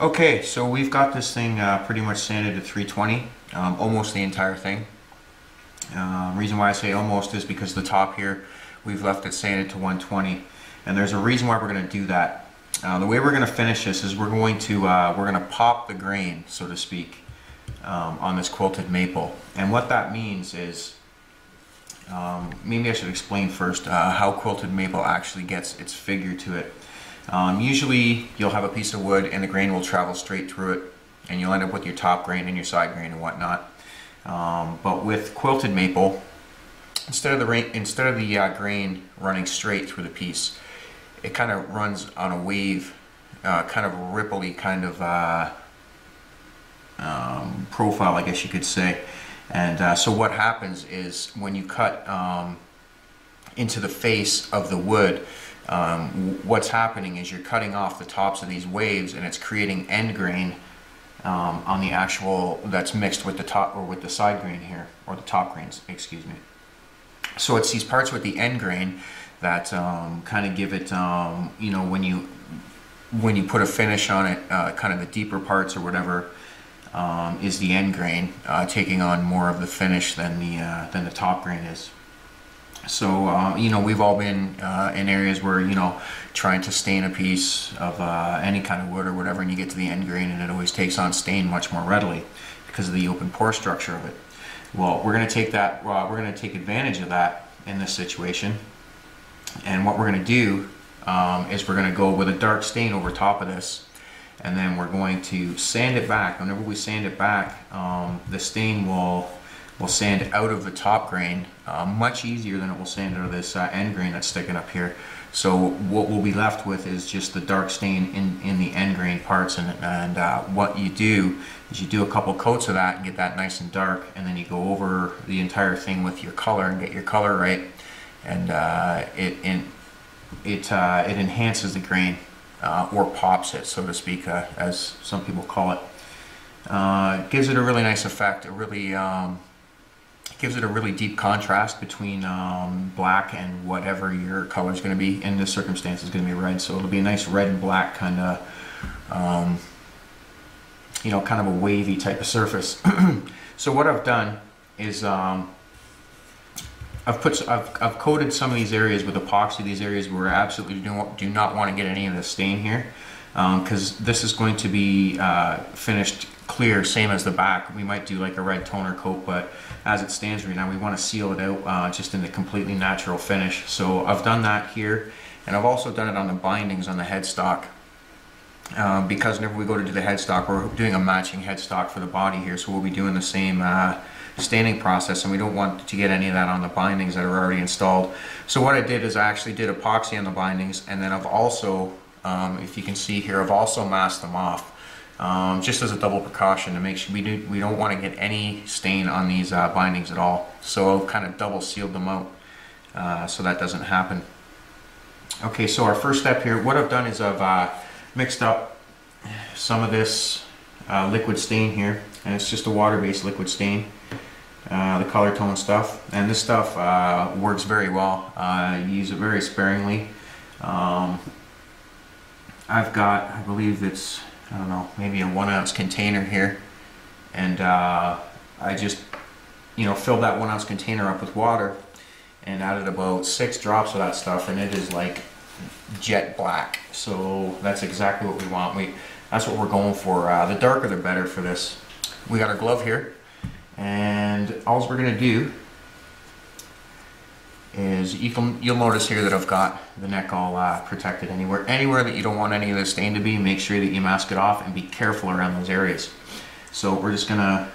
Okay, so we've got this thing uh, pretty much sanded to 320, um, almost the entire thing. Uh, reason why I say almost is because the top here, we've left it sanded to 120. And there's a reason why we're going to do that. Uh, the way we're going to finish this is we're going to uh, we're going to pop the grain, so to speak, um, on this quilted maple. And what that means is, um, maybe I should explain first uh, how quilted maple actually gets its figure to it. Um, usually you'll have a piece of wood and the grain will travel straight through it and you'll end up with your top grain and your side grain and whatnot. Um, but with quilted maple, instead of the rain, instead of the uh, grain running straight through the piece, it kind of runs on a wave, uh, kind of ripply kind of uh, um, profile, I guess you could say. And uh, so what happens is when you cut um, into the face of the wood, um, what's happening is you're cutting off the tops of these waves and it's creating end grain um, on the actual that's mixed with the top or with the side grain here or the top grains excuse me. So it's these parts with the end grain that um, kind of give it um, you know when you when you put a finish on it uh, kind of the deeper parts or whatever um, is the end grain uh, taking on more of the finish than the uh, than the top grain is so, uh, you know, we've all been uh, in areas where, you know, trying to stain a piece of uh, any kind of wood or whatever, and you get to the end grain and it always takes on stain much more readily because of the open pore structure of it. Well, we're going to take that, uh, we're going to take advantage of that in this situation. And what we're going to do um, is we're going to go with a dark stain over top of this and then we're going to sand it back. Whenever we sand it back, um, the stain will will sand out of the top grain uh, much easier than it will sand out of this uh, end grain that's sticking up here. So what we'll be left with is just the dark stain in, in the end grain parts and, and uh, what you do is you do a couple coats of that and get that nice and dark and then you go over the entire thing with your color and get your color right and uh, it, it, it, uh, it enhances the grain uh, or pops it so to speak as some people call it. gives it a really nice effect, a really um, gives it a really deep contrast between um, black and whatever your color is going to be. In this circumstance, is going to be red, so it'll be a nice red and black kind of, um, you know, kind of a wavy type of surface. so what I've done is um, I've put I've, I've coated some of these areas with epoxy. These areas where I absolutely do, do not want to get any of the stain here because um, this is going to be uh, finished clear, same as the back. We might do like a red toner coat, but as it stands right now, we want to seal it out uh, just in the completely natural finish. So I've done that here, and I've also done it on the bindings on the headstock. Um, because whenever we go to do the headstock, we're doing a matching headstock for the body here, so we'll be doing the same uh, staining process, and we don't want to get any of that on the bindings that are already installed. So what I did is I actually did epoxy on the bindings, and then I've also, um, if you can see here, I've also masked them off um, just as a double precaution to make sure we, do, we don't want to get any stain on these uh, bindings at all. So I've kind of double sealed them out uh, so that doesn't happen. Okay, so our first step here, what I've done is I've uh, mixed up some of this uh, liquid stain here, and it's just a water-based liquid stain. Uh, the ColorTone stuff and this stuff uh, works very well you use it very sparingly um, I've got I believe it's I don't know, maybe a one ounce container here. And uh, I just, you know, filled that one ounce container up with water and added about six drops of that stuff and it is like jet black. So that's exactly what we want. We That's what we're going for. Uh, the darker the better for this. We got our glove here and all we're gonna do is you can, you'll notice here that I've got the neck all uh, protected anywhere. Anywhere that you don't want any of the stain to be, make sure that you mask it off and be careful around those areas. So we're just gonna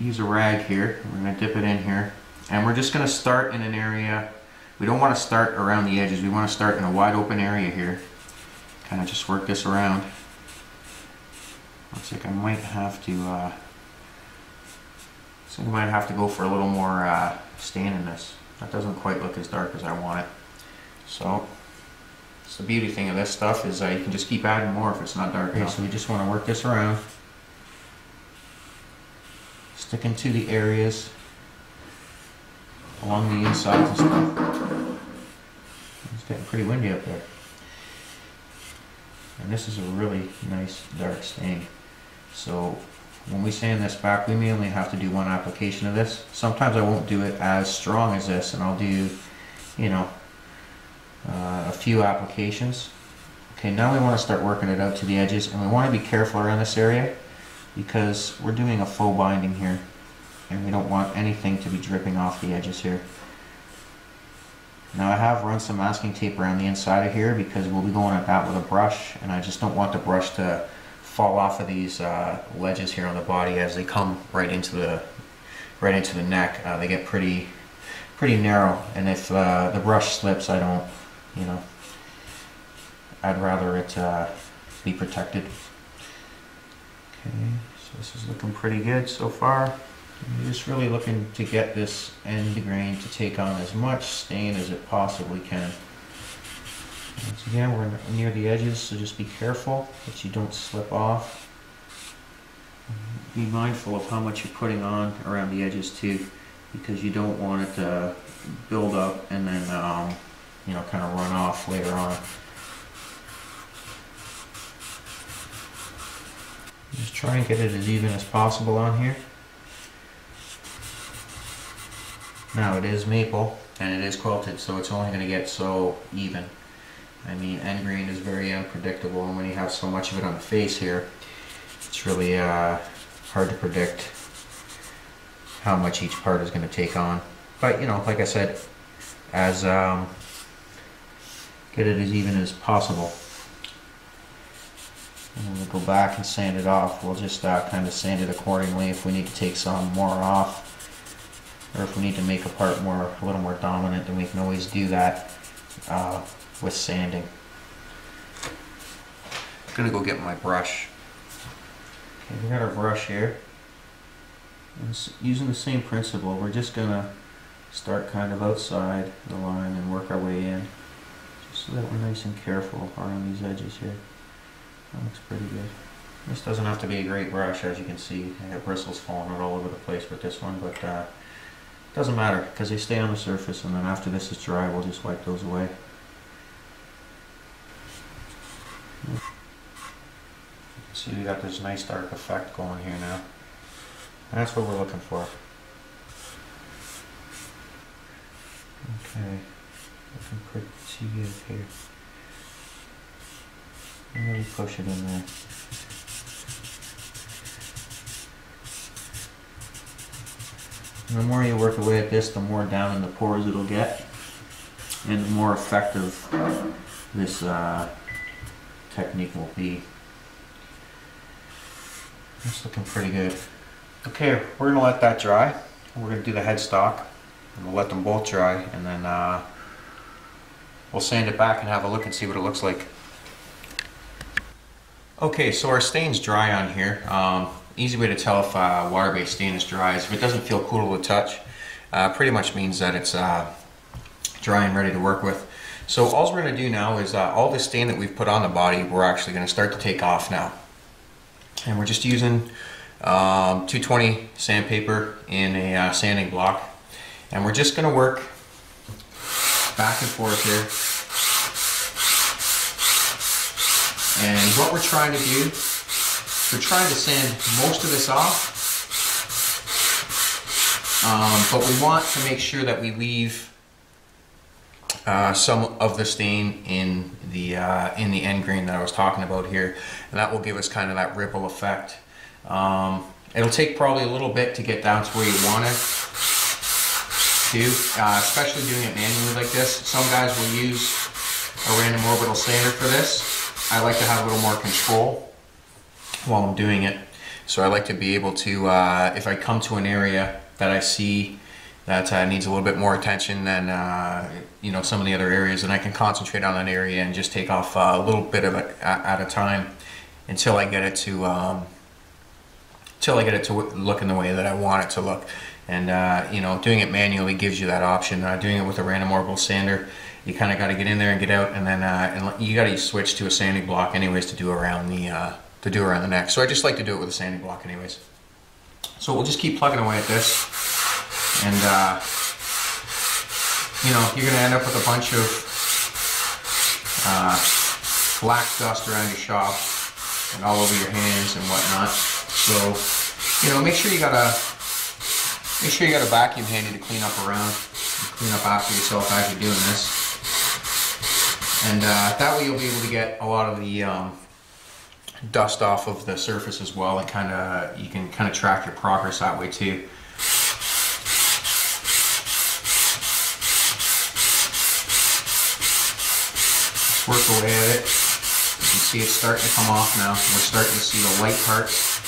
use a rag here. We're gonna dip it in here. And we're just gonna start in an area. We don't wanna start around the edges. We wanna start in a wide open area here. Kind of just work this around. Looks like I might have to, uh, so we might have to go for a little more uh, stain in this. That doesn't quite look as dark as I want it. So, it's the beauty thing of this stuff is uh, you can just keep adding more if it's not dark enough. So we just want to work this around. Sticking to the areas along the insides and stuff. It's getting pretty windy up there. And this is a really nice dark stain. So when we sand this back, we may only have to do one application of this. Sometimes I won't do it as strong as this and I'll do, you know, uh, a few applications. Okay, now we want to start working it out to the edges and we want to be careful around this area because we're doing a faux binding here and we don't want anything to be dripping off the edges here. Now I have run some masking tape around the inside of here because we'll be going at that with a brush and I just don't want the brush to fall off of these uh, ledges here on the body as they come right into the right into the neck. Uh, they get pretty pretty narrow and if uh, the brush slips I don't you know I'd rather it uh, be protected. Okay, so this is looking pretty good so far. I'm just really looking to get this end grain to take on as much stain as it possibly can. Once again, we're near the edges, so just be careful that you don't slip off. Be mindful of how much you're putting on around the edges too, because you don't want it to build up and then, um, you know, kind of run off later on. Just try and get it as even as possible on here. Now it is maple and it is quilted, so it's only going to get so even. I mean, end grain is very unpredictable, and when you have so much of it on the face here, it's really uh, hard to predict how much each part is going to take on. But you know, like I said, as um, get it as even as possible. And then we'll go back and sand it off. We'll just uh, kind of sand it accordingly if we need to take some more off or if we need to make a part more a little more dominant then we can always do that uh, with sanding. I'm gonna go get my brush. Okay, we got our brush here. And using the same principle, we're just gonna start kind of outside the line and work our way in. Just so that we're nice and careful around these edges here. That looks pretty good. This doesn't have to be a great brush, as you can see. I have bristles falling out all over the place with this one, but uh, doesn't matter because they stay on the surface and then after this is dry we'll just wipe those away. See we got this nice dark effect going here now. That's what we're looking for. Okay, looking pretty good here. Really push it in there. And the more you work away at this, the more down in the pores it'll get, and the more effective this uh, technique will be. It's looking pretty good. Okay, we're gonna let that dry. We're gonna do the headstock, and we'll let them both dry, and then uh, we'll sand it back and have a look and see what it looks like. Okay, so our stain's dry on here. Um, easy way to tell if uh, water-based stain is dry is if it doesn't feel cool to the touch, uh, pretty much means that it's uh, dry and ready to work with. So all we're going to do now is uh, all the stain that we've put on the body, we're actually to start to take off now. And we're just using um, 220 sandpaper in a uh, sanding block. And we're just going to work back and forth here. And what we're trying to do we're trying to sand most of this off, um, but we want to make sure that we leave uh, some of the stain in the uh, in the end grain that I was talking about here, and that will give us kind of that ripple effect. Um, it'll take probably a little bit to get down to where you want it to, uh, especially doing it manually like this. Some guys will use a random orbital sander for this. I like to have a little more control while I'm doing it. So I like to be able to, uh, if I come to an area that I see that uh, needs a little bit more attention than uh, you know some of the other areas, and I can concentrate on that area and just take off uh, a little bit of it at a time until I get it to um, until I get it to look in the way that I want it to look. And uh, you know, doing it manually gives you that option. Uh, doing it with a random orbital sander, you kind of got to get in there and get out, and then and you got to switch to a sanding block anyways to do around the to do around the neck. So I just like to do it with a sanding block anyways. So we'll just keep plugging away at this. And, uh, you know, you're going to end up with a bunch of uh, black dust around your shop and all over your hands and whatnot. So, you know, make sure you got a make sure you got a vacuum handy to clean up around, clean up after yourself as you're doing this. And uh, that way you'll be able to get a lot of the um, dust off of the surface as well and kind of you can kind of track your progress that way too. Work away at it. You can see it's starting to come off now. We're starting to see the light parts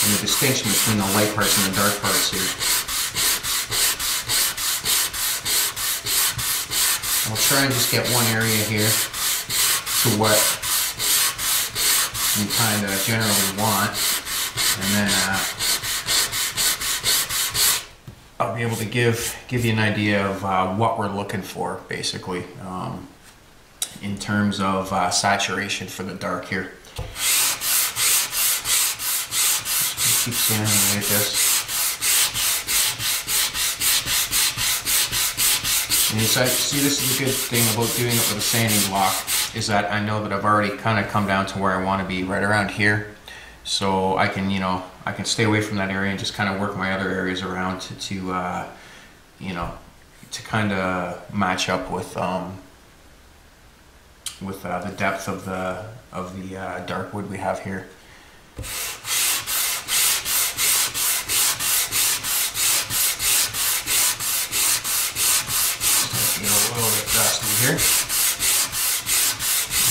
and the distinction between the light parts and the dark parts here. I'll try and just get one area here to what you kind of generally want, and then uh, I'll be able to give give you an idea of uh, what we're looking for, basically, um, in terms of uh, saturation for the dark here. Keep sanding at this. And it's, I see this is a good thing about doing it with a sanding block is that I know that I've already kind of come down to where I want to be right around here. So I can, you know, I can stay away from that area and just kind of work my other areas around to, to uh, you know, to kind of match up with um, with uh, the depth of the of the uh, dark wood we have here. Get a little bit dusty here.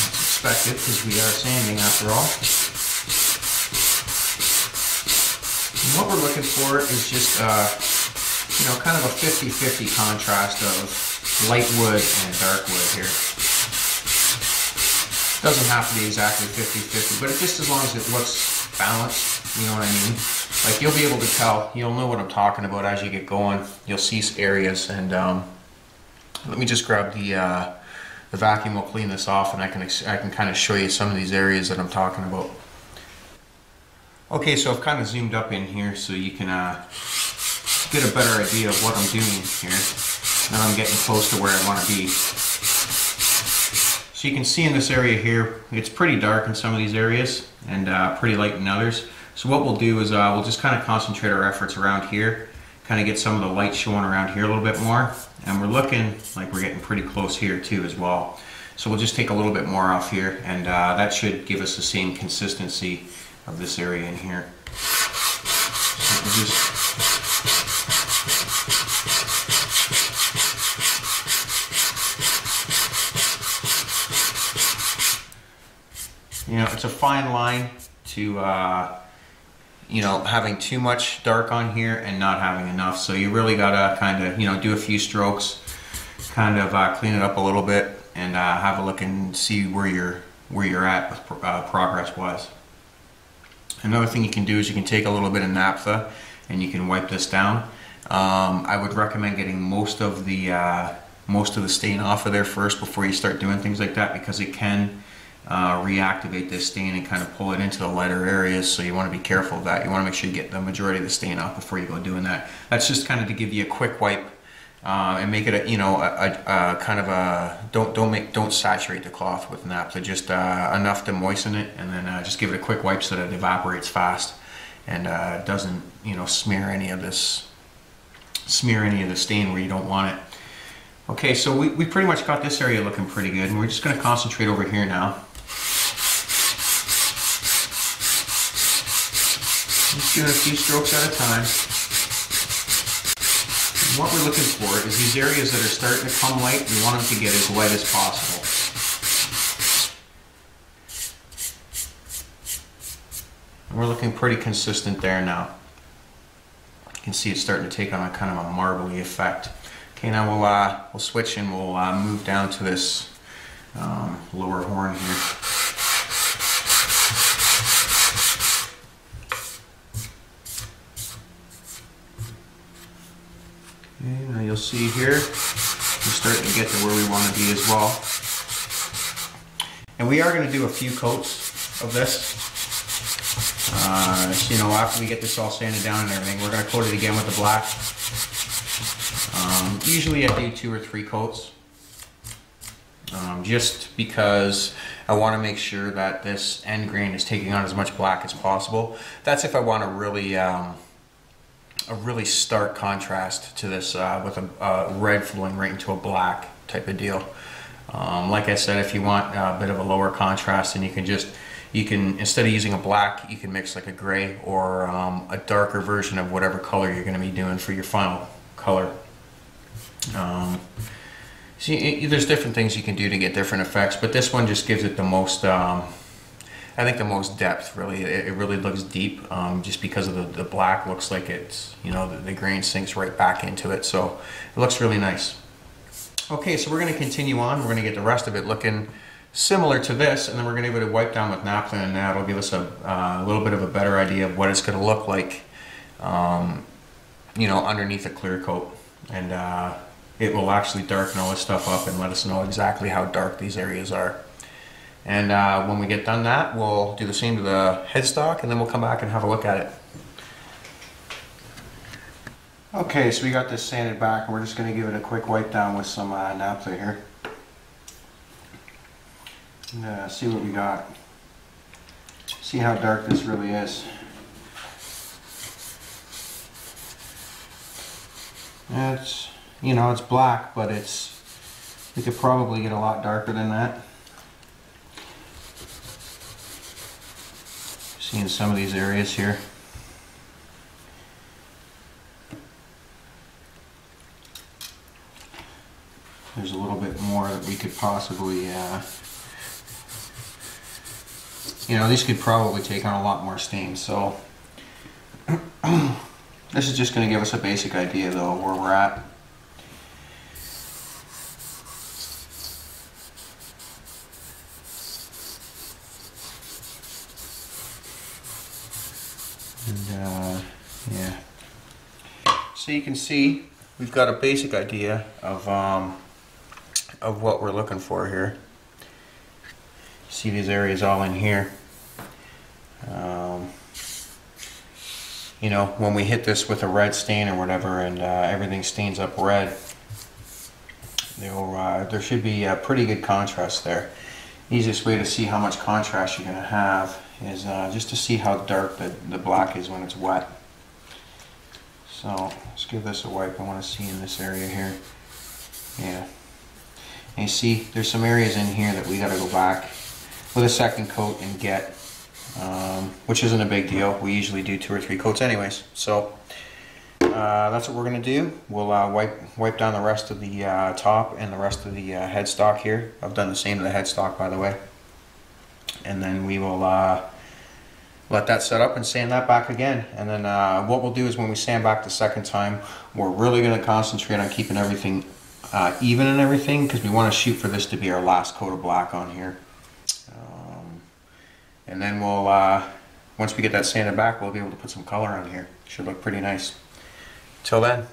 That's expected because we are sanding after all. And what we're looking for is just, uh, you know, kind of a 50-50 contrast of light wood and dark wood here. Doesn't have to be exactly 50-50, but just as long as it looks balanced, you know what I mean? Like you'll be able to tell, you'll know what I'm talking about as you get going. You'll see areas and um, let me just grab the uh, the vacuum. We'll clean this off, and I can I can kind of show you some of these areas that I'm talking about. Okay, so I've kind of zoomed up in here so you can uh, get a better idea of what I'm doing here. Now I'm getting close to where I want to be. So you can see in this area here, it's pretty dark in some of these areas and uh, pretty light in others. So what we'll do is uh, we'll just kind of concentrate our efforts around here, kind of get some of the light showing around here a little bit more. And we're looking like we're getting pretty close here too as well. So we'll just take a little bit more off here and uh, that should give us the same consistency of this area in here. So we'll just you know, it's a fine line to, uh, you know, having too much dark on here and not having enough. So you really gotta kind of, you know, do a few strokes, kind of uh, clean it up a little bit, and uh, have a look and see where you're where you're at with uh, progress wise. Another thing you can do is you can take a little bit of naphtha and you can wipe this down. Um, I would recommend getting most of the uh, most of the stain off of there first before you start doing things like that because it can uh, reactivate this stain and kind of pull it into the lighter areas. So you want to be careful of that. You want to make sure you get the majority of the stain off before you go doing that. That's just kind of to give you a quick wipe uh, and make it a you know a, a, a, kind of a don't don't make don't saturate the cloth with naphtha just uh, enough to moisten it and then uh, just give it a quick wipe so that it evaporates fast and uh, doesn't you know smear any of this smear any of the stain where you don't want it. Okay, so we, we pretty much got this area looking pretty good and we're just going to concentrate over here now. Doing a few strokes at a time. And what we're looking for is these areas that are starting to come light, we want them to get as white as possible. And we're looking pretty consistent there now. You can see it's starting to take on a kind of a marbly effect. Okay, now we'll, uh, we'll switch and we'll uh, move down to this um, lower horn here. Okay, now you'll see here, we're starting to get to where we want to be as well. And we are going to do a few coats of this. Uh, so, you know, after we get this all sanded down and everything, we're going to coat it again with the black. Um, usually I do two or three coats. Um, just because I want to make sure that this end grain is taking on as much black as possible. That's if I want to really um, a really stark contrast to this uh, with a, a red flowing right into a black type of deal. Um, like I said, if you want a bit of a lower contrast, then you can just you can instead of using a black, you can mix like a gray or um, a darker version of whatever color you're going to be doing for your final color. Um, there's different things you can do to get different effects, but this one just gives it the most. I think the most depth really. It, it really looks deep, um, just because of the, the black. Looks like it's you know the, the grain sinks right back into it, so it looks really nice. Okay, so we're going to continue on. We're going to get the rest of it looking similar to this, and then we're going to be able to wipe down with naphthalene, and that'll give us a uh, little bit of a better idea of what it's going to look like, um, you know, underneath a clear coat. And uh, it will actually darken all this stuff up and let us know exactly how dark these areas are. And uh, when we get done that, we'll do the same to the headstock, and then we'll come back and have a look at it. Okay, so we got this sanded back, and we're just going to give it a quick wipe down with some uh, naphtha here. And, uh, see what we got. See how dark this really is. It's, you know, it's black, but it's, we could probably get a lot darker than that. Seeing some of these areas here. there's a little bit more that we could possibly, uh, you know, these could probably take on a lot more steam. So this is just going to give us a basic idea though where we're at. And uh, yeah, so you can see we've got a basic idea of um, of what we're looking for here. See these areas all in here. Um, you know, when we hit this with a red stain or whatever and uh, everything stains up red, uh, there should be a pretty good contrast there. Easiest way to see how much contrast you're going to have is uh, just to see how dark the, the black is when it's wet. So let's give this a wipe. I want to see in this area here. Yeah. And you see, there's some areas in here that we got to go back with a second coat and get, um, which isn't a big deal. We usually do two or three coats anyways. So uh, that's what we're going to do. We'll uh, wipe wipe down the rest of the uh, top and the rest of the uh, headstock here. I've done the same to the headstock, by the way. And then we will uh, let that set up and sand that back again. And then uh, what we'll do is when we sand back the second time, we're really going to concentrate on keeping everything uh, even and everything because we want to shoot for this to be our last coat of black on here. Um, and then we'll, uh, once we get that sanded back, we'll be able to put some color on here. Should look pretty nice. Till then.